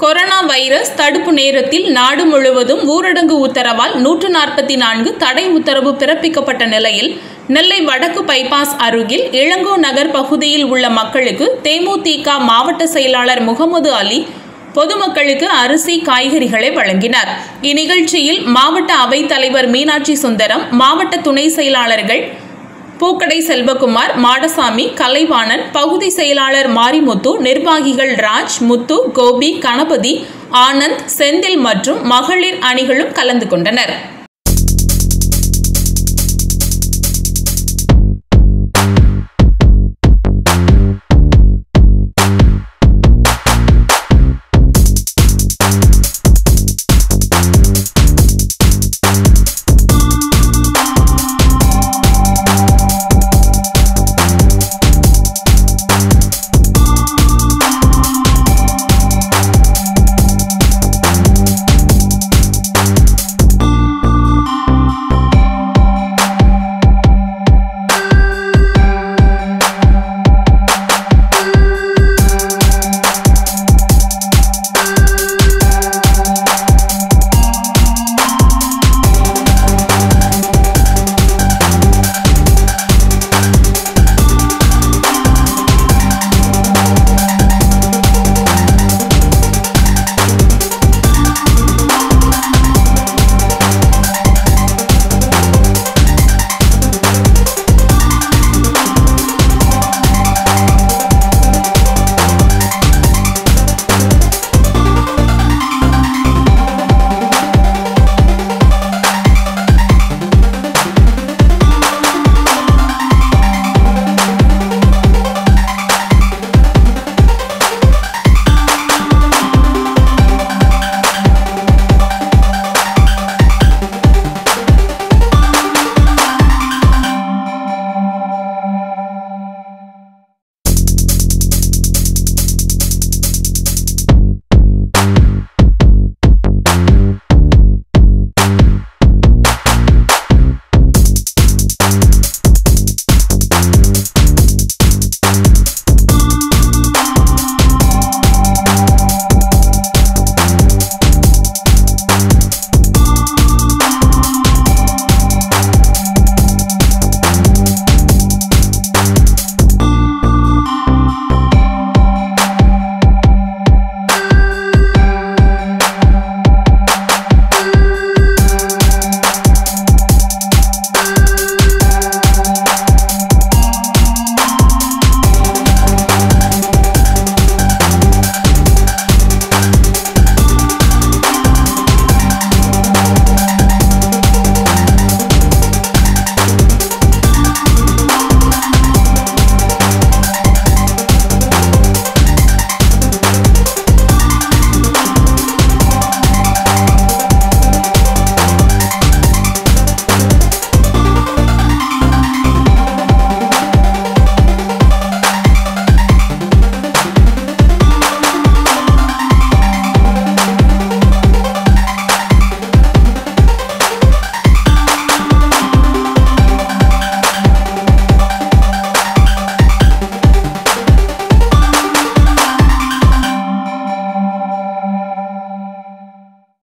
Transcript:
Corona virus தடுப்பு நேரத்தில் நாடு முழுவதும் ஊரடங்கு உத்தரவால் நூற்று நாற்பத்தி நான்கு தடை உத்தரவு பிறப்பிக்கப்பட்ட நிலையில் நெல்லை வடக்கு பைபாஸ் அருகில் இளங்கோ நகர் பகுதியில் உள்ள மக்களுக்கு தேமுதிக மாவட்ட செயலாளர் முகமது அலி பொதுமக்களுக்கு அரிசி காய்கறிகளை வழங்கினார். இந்நிகழ்ச்சியில் மாவட்ட அவைத் தலைவர் மீனாட்சி சுந்தரம் மாவட்ட துணை செயலாளர்கள் பூக்கடை செல்வகுமார் மாடசாமி கலைவாணன் பகுதி செயலாளர் மாரிமுத்து நிர்வாகிகள் ராஜ் முத்து கோபி கணபதி ஆனந்த் செந்தில் மற்றும் மகளிர் அணிகளும் கலந்து கொண்டனர்.